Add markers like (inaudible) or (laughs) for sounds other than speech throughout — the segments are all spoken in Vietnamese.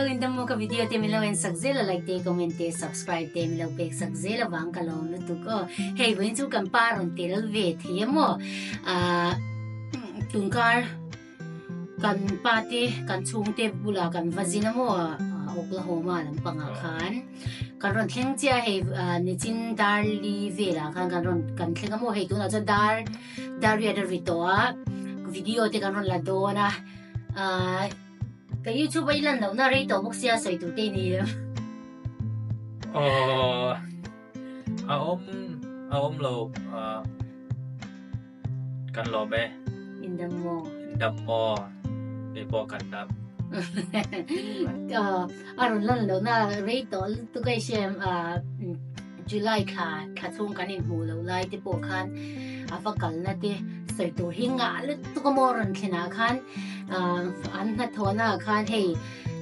lo in damo ka video te milo en sakze la like te comment te subscribe te milo pe sakze la wang ka lo no tu ko hey wen chu kam paron te lo ve the mo a tungkar kan pa te kan chung te bula kan vazina mo Oklahoma lam panga khan kan ron thleng chia he ni chin dar li ve la kan kan ron kan thleng mo he tu na cha dar dar ya dar ri to a video te kan ron la do na Cái YouTube ấy lần đầu nó đi tổ bốc xe sợi tụ tên gì ờ à ôm à ôm lô à kan lo be. In the mall. Đập mò để bỏ kan đập (laughs) ờ à rồi lần đầu nó đi tổ tụ cái xem à July cả cả chung cái này mù lâu lại thì bộ khăn à phát cần là thì sợi tụ hình ngã lúc tụ rồi khi nào khăn à anh thua khăn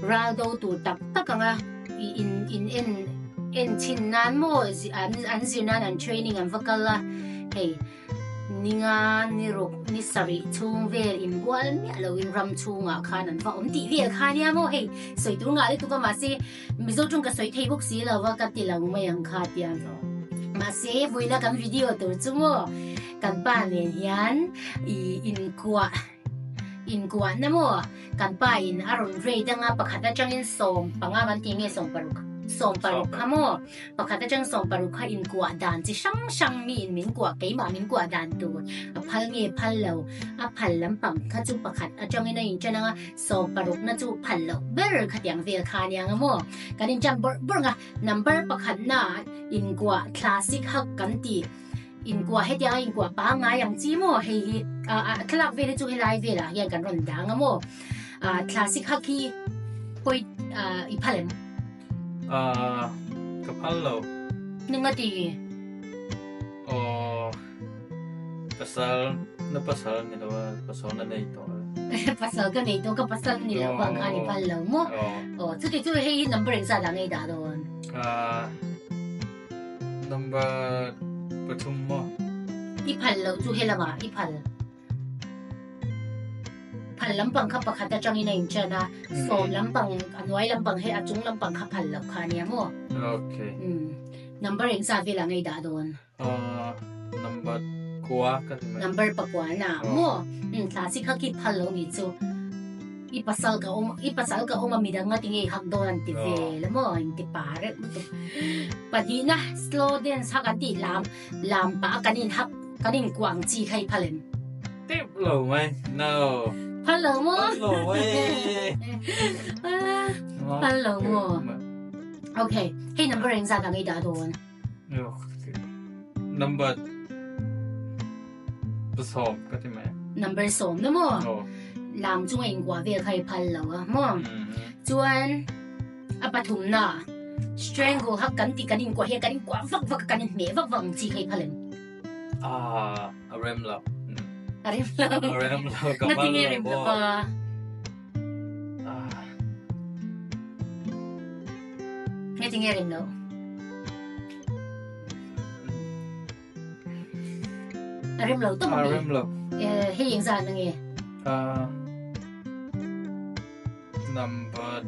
ra đâu tụ tập tất cả in in in in chin nan mo an anh zin nan anh training anh phát cần là hey ni nga ni ro ni sari chung ve in bual mi lo in ram chung a khan an fa om ti ve khan ya mo hey soi tu nga le tu ka ma se mi zo chung ka soi thei bok si la wa ka ti lang ma yang kha ti an ma se vui na kan video tu chu mo kan pa ne yan i in kwa in kwa na mo kan pa in aron re da nga pakhata chang in som panga man ti nge som paruk ส่งปรุขามบอกค่ะจังส่งปรุขาอินกัวดานจิช่างช่างมีอินมินกัวเกยมามินกัวดานตัวอภันเงพันเหล่าอภัลลำปั่มขจุปขัดอาจังย์ไม่ไยจังนะส่งปรุขนะจูพันเหล่าเบอร์ขัดอย่งเวียคานยังงโมกันอินจังเบอร์เบอร์กะนัมเบอร์ปขัดน้าอินกัวคลาสสิกฮักกันตีอินกัวเฮ็ดยัอินกัวป้าง่ายยังจีโมเฮีอ่าคลับเวลจูเฮไลเวลายังกันรอนดังงโมอ่าคลาสสิกฮักที่ปอ่าอีพันเหลา Uh, 아 kapalaw ningati o oh, kasal na pasal nila pasal na na ito (laughs) pasal ka na ito kapasal nila oh, ang ani palaw mo. Oh. Tuti tuti hey number sa lang ay daron ah number patum mo. Ipalaw tu helama ipalaw พันลำปังขับประคัตจังอินเองเจนะโสมลำปังอันไว้ลำปังให้อจุงลำปังขับพันหลับคานี่มั้วโอเคอืมนัมเบอร์เองซาเวลังไอดาโดนอ่านัมเบอร์กัวกันไหมนั number ปะกัวนะมั้วอืมถ้าสิข้ากิพันหลงอีจูอีปัสสาวก็อมอีปัสสาวก็อมมีดังติงไอหักโดนติเวแล้วมั้งติปาเร็มุตุปัดีนะสโลเดนสักกันที่ลำลำปะกันอินหักกันอินกวางจีใครพันเต็บหรอไหม no Hello mo. Hello (laughs) eh. Hello mo. Okay. Hey number ang sa kagay dadoon. Number besom ka ti mẹ. Number som no mo. Làm chung anh quả việc hay hello à mo. Ừ. Chuan à, apatum na. Strangle hắc cắn thì cắn quả hiên cắn quả vắc vắc cắn mẹ vâng, vắc vằng chỉ hay palen. À, a rem. Karim Love. Karim Love. Natingirim na ba? Ah. Natingirim no? Arim Love to mo. Arim Love. Eh, hiyang saan nang eh? Ah. Number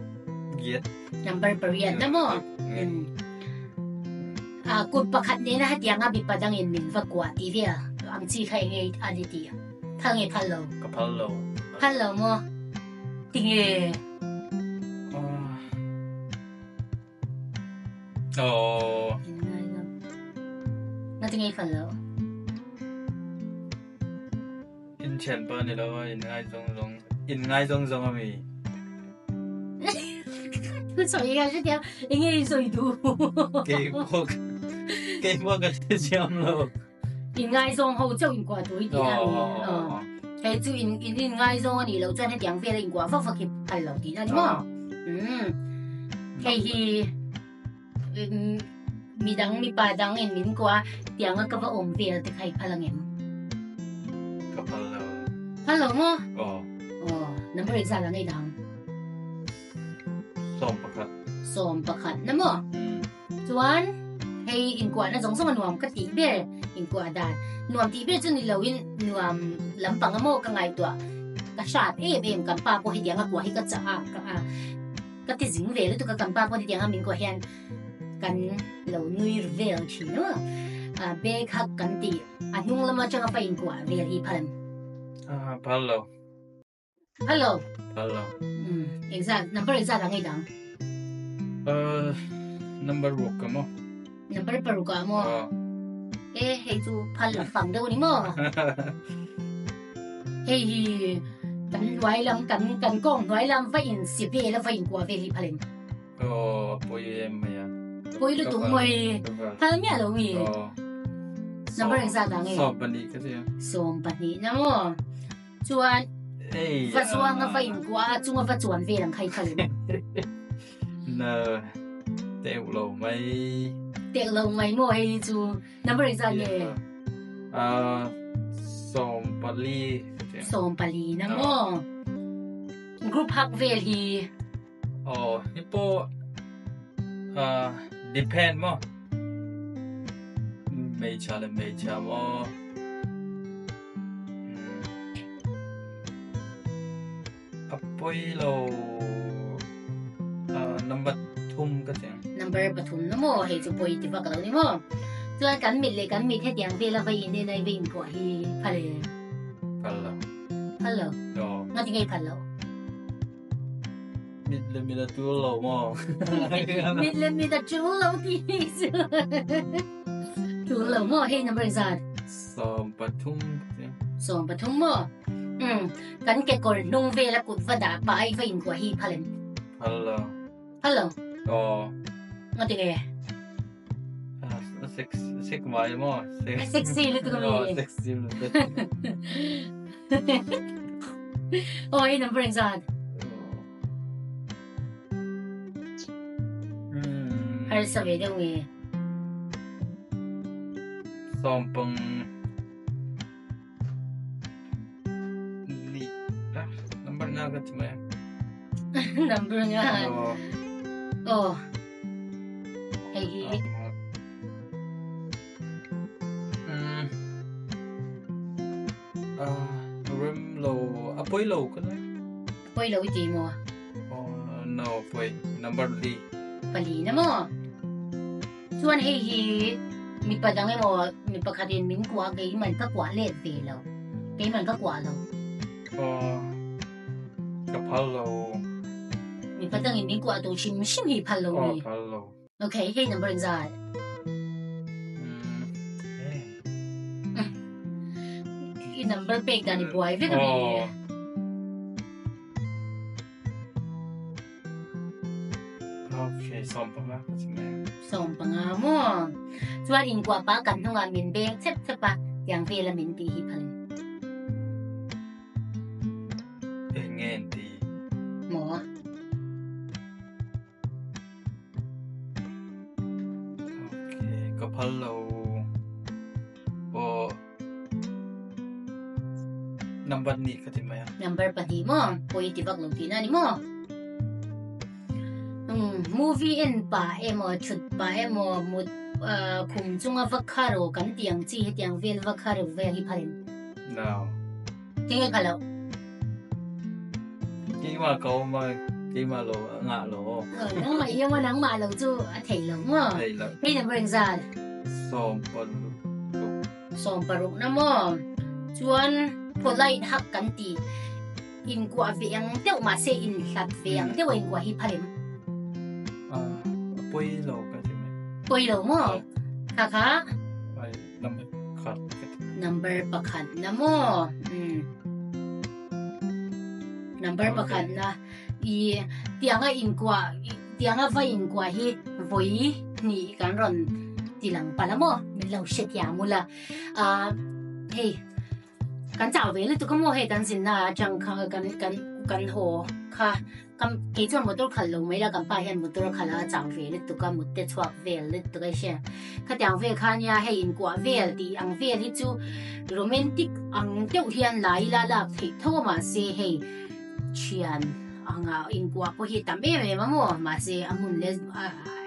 yet. Number per yet. Namo. Mm. à cột bạc hạt nên hạt tiếng à bị bắt đang yên mình và quả tí đi à, ăn chi khai nghe ăn đi đi à. 탕에 팔로 그 팔로 팔로 뭐 이게 어 나중에 팔로 in chen pa ni lo in ngai zong zong in ngai zong zong ami so yi ga shi dia in ngai so yi du ke mo ke mo ga shi jiam lo 因爱上后照因挂对啲系，哦，系做因因因爱上你老真系两边因挂复复去拍落啲啦，你冇，嗯，系系，嗯，咪当咪把当因民挂，两个嗰个红边就系拍落嘅，咁拍落，拍落么？哦，哦，那么你啥人去当？送不客，送不客，那么，做完系因挂那种送嘅黄吉点嘅。in ko adan nuam ti ber chuni loin nuam lampang amo ka ngai to ka shat e bem kan pa po hi dianga ko hi ka cha a ka a. Ka ti jing ve tu ka kan pa po hi dianga min ko hian kan lo nui vel chi no a be khak kan ti a nung lama changa pa in ko a ve hi phalam a palo hello hello mm exact number exact ang idang? Uh number 6 ka mo. Number paruka mo. Uh, 때 해주 팔 상대원이뭐 헤이 cần nói lắm cần cần con nói lắm vậy in xì về là vậy in về thì phải lên ờ bôi em mày à. Bôi lúc tụi mày. phải làm gì đâu mày. Nó phải làm sao đó nghe? Sọm bận đi cái gì à? sọm bận đi nè mò chuan phát xuân nó phải in qua chúng nó phát chuẩn về làm khai khai (laughs) nè tèo lộ mày. เตียงลงไม่โมยจูนับบริจาคเย่อ่าสมปลีสมปลีนับโอกรุ๊ปฮักเวลีอ๋อนี่โปอ่า depend มั้งไม่ชาเลยไม่ชามั้งอะปุ้ยเราอ่านัดทุ่มก็เสีง number bathum na mo he chu poi ti va ka ni mo chuan gần mít le kan mi the tiang ve la vai ne nei vin ko hi phale phalo phalo no nga ti ngai phalo mít le mi da tu lo mo mít le mi da thì lo ti mò lo nằm bên number zat som pathum som pathum mo mò, gần cái cổ nung về là cột và đá bài vinh của hi palen hello. hello ờ 어떻게? 아, 섹스, 섹 많이 뭐. 섹시 일도 미. 섹시 일도. 어, 이 넘버 인산. 음. 알서 외동이. 썸뽕. 니. 넘버 나 같은 거야. 넘버 나. 어. 어. પોઈલો કને પોઈલો ઉતી મો no poi number li pali na mo suan he he mi pa dang mo mi pa kha din min kwa ge man ka kwa le se lo ge man ka kwa lo o ka pa lo mi pa dang min kwa to chim chim hi pa lo mi pa lo okay hey number in zai นัมเบอร์เบรกดานิบอยเวทเบ งเซ็บเซ็บปะอย่างเวลามินตีฮิพัน เอ้ยเงินดี หมอ โอเคก็พัลโลโอ้นัมบันนี้ก็จะไหมอ่ะ นัม um movie in pa emo chut pa emo mut khum chunga vakharo kan tiang chi he tiang vel vakharo ve hi pharin no. tinge khalo ki ma ko ma ki ma lo nga lo no ma ye ma nang ma lo chu a thei lo mo thei lo ki na bring za som pa som pa ruk na mo chuan polite hak kan ti in kwa ve ang teu ma se in hlat ve ang teu in kwa hi pharim 보이로까지 보이로 뭐 카카 아이 넘버 카 넘버 바칸 나모 음 넘버 바칸 나이 디앙아 인과 디앙아 파 인과 히 보이 니 간런 디랑 발라모 밀로 셰티아 몰라 아 헤이 赶早回来，都跟我黑担心呐，张康跟跟跟和。kha kam ke chon motor khal lo mai la kam pa hian motor khala chang ve le tu ka mutte chhuak ve le tu ka she kha tyang ve kha nya he in kwa ve ti ang ve li chu romantic ang teu hian lai la la thei tho ma se he chian anga in kwa ko hi tam be me ma mo ma se amun le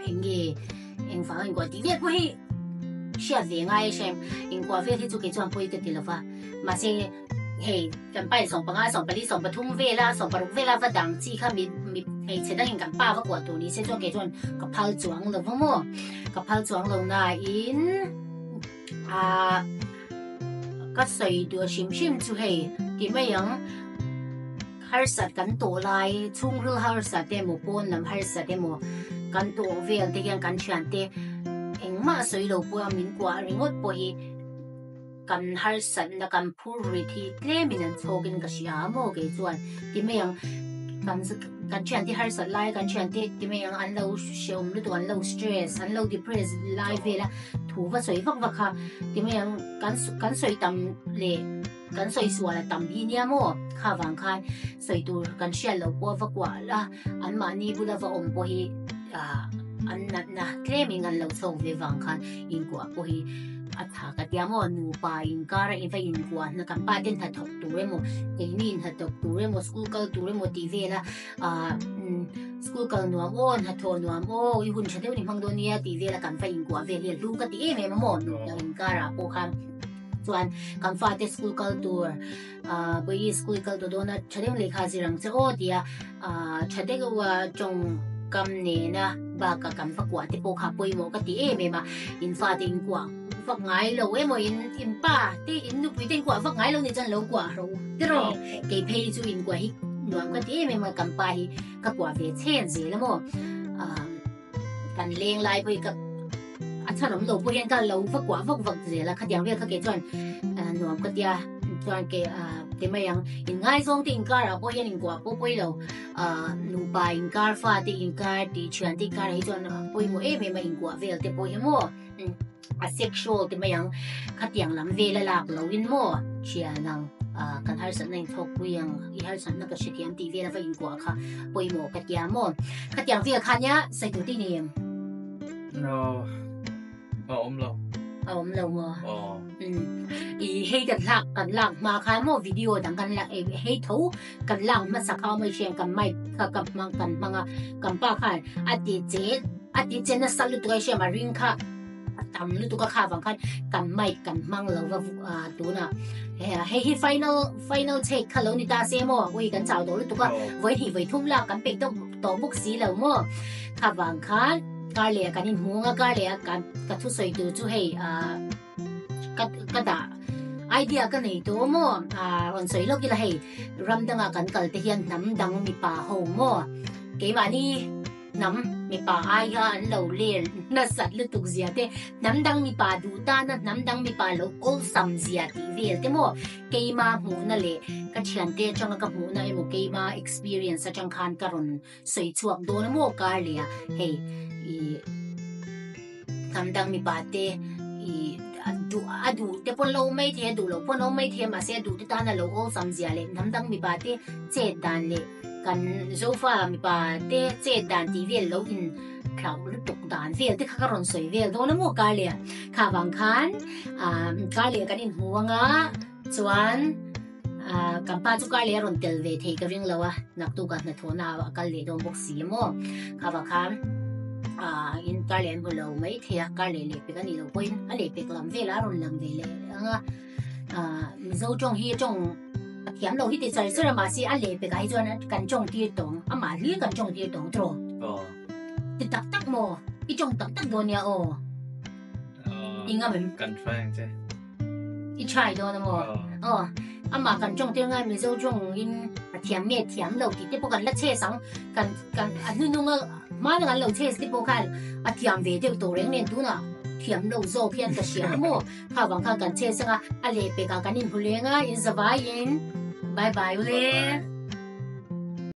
enge eng fa in kwa ti ve ko hi she ve ngai she in kwa ve hi chu ke chon po te tilova ma se 嘿，咁拜上班啊，上班你上班通飞啦，上班通飞啦，不当只看咪咪，哎，现在人敢把不过多，你现在给种个泡装了，不么？个泡装了那因啊，个水多心心就系点咩样？har sat kan to lai chung ru har sat te mo pon nam har sat te mo kan to vel te kan kan chan te eng ma soi lo po min kwa ringot po hi kan har san na kan phur ri thi tle min an chogin ka sia mo ge chuan ti me yang kan kan chuan ti har san lai kan chuan ti ti me yang an lo sheum lu tuan lo stress an lo depressed lai ve la thu va soi vak vak kha ti me yang kan kan soi tam le kan soi suwa la tam hi nia mo kha wang kha soi tur kan shia lo po va kwa la an ma ni bu la va om po hi อันนั้นนะเคลมิงอันเราส่งไปวังคันอิงกัวปุย ามอนูปาอินการอินไปอินกว่านักป้าเดินทัดถกตัวเรโมเอ็นี่ทัดถกตัวเรโมสกูลเกิลตัวเรโมทีวีละอ่าสกูลเกิลนัวโอนทัดทนัวโอ้ยหุ่นฉันเดี๋ยวนี้พังโดนียทีวีละกันไปอินกว่าเวลีลูกก็ตีเอเมมโมนูอินการะโอคัน chuan kan fa te school culture a boi school culture do na chadeng lekha jirang che o dia a chade ga wa chong kam ne na ba ka kam fa kwa te po kha poi mo ka ti e me ma in fa te in kwa vật ngại lâu em ơi in in ba. Đi in nu quy tên quả vật ngại lâu thì chân lâu quả rồi. Vâng. Cái rồi cái pay chú in quả hi nói có tí mà cầm bài các quả về chen gì lắm mà cần liên lại với các à sao lắm lâu bây giờ lâu vật quả phật vật gì là khách hàng việc khách à, à, cái chọn nói có tí chuyện cái à thế mà yang in ngay xong thì in car à bây giờ in quả bây bây lâu. À nu ba in car pha thì in car thì chuyển thì car ấy chọn bây giờ em mà in quả về thì bây giờ mua a sexual ti mayang khatiang lam ve la lak lo in mo chia nang kan har san nang thok kuyang i har san na ka shitiam ti ve la va in kwa kha poi mo ka kya mo khatiang ve kha nya sai tu ti ni no ma om lo เอามเรามาอืมอีให้กันลักกันลักมาค่ะมอวิดีโอดังกันลักเอให้ทูกันลักมาสักเอาไม่เชียงกันไม่กับกับมังกันมังกับป้าค่ะอดีตเจอดีตเจนสักลุตัวเชียมาริงค่ะ ตำลุตุก็ข่าฟังคันกันไม่กันมังเราว่าอ่าตัวน่ะเฮ้ให้ให้ final final take ค่ะแล้วนี่ตาเสียมั่ววิกันจ้าตัวลุตุก็ไว้ที่ไว้ทุ่มละกันเป็นตัวตัวบุกสีเรามั่วข่าฟังคัน ka le kan in hunga ka le kan ka thu soi tu chu hei a ka ka da idea ka nei to mo a ron soi lo ki la hei ram danga kan kal te hian nam dang mi pa ho mo ke ma ni nam mi pa ai ha? An lo le na sat lu tuk zia te nam dang mi pa du ta na nam dang mi pa lo ol sam zia ti ve te mo ke ma mu na le ka chian te chang ka mu na e mo ke ma experience chang khan ka sei chuak do na mo ka le hei i nam dang mi pa te i adu adu te pon lo mai the du lo pon lo mai the ma se du ti ta na lo ol sam zia le nam dang mi pa te che dan le kan zofa mi pa te che dan ti vel lo in klau lu tuk dan vel te kha ron soi vel. Do la mo ka le. Kha wang khan a ka le kan in huanga chuan a kan pa chu ka le ron tel ve thei ka ring lawa nak tu ka na thona wa kal le do bok si mo. Kha wa khan a in ka le mo lo mai the ya ka le le pe kan ni lo poin. A le pe lam ve la ron lam ve le anga a zo chong hi chong thiam lo hi ti sar sura ma si a le pe gai jona kan chong ti tong a ma li kan chong ti tong tro ti tak tak mo i chong tak tak donia o inga mem kan trang che i chai do na mo o a ma kan chong ti ngai mi zo chong in a thiam me thiam lo ti te po kan la sang kan kan a nu nu nga ma na kan lo che ti po kan a thiam ve te to reng nen tu na 甜肉肉片的节目，怕广告感谢声啊，阿里别搞赶紧回来啊，伊是发音，拜拜嘞。Bye bye.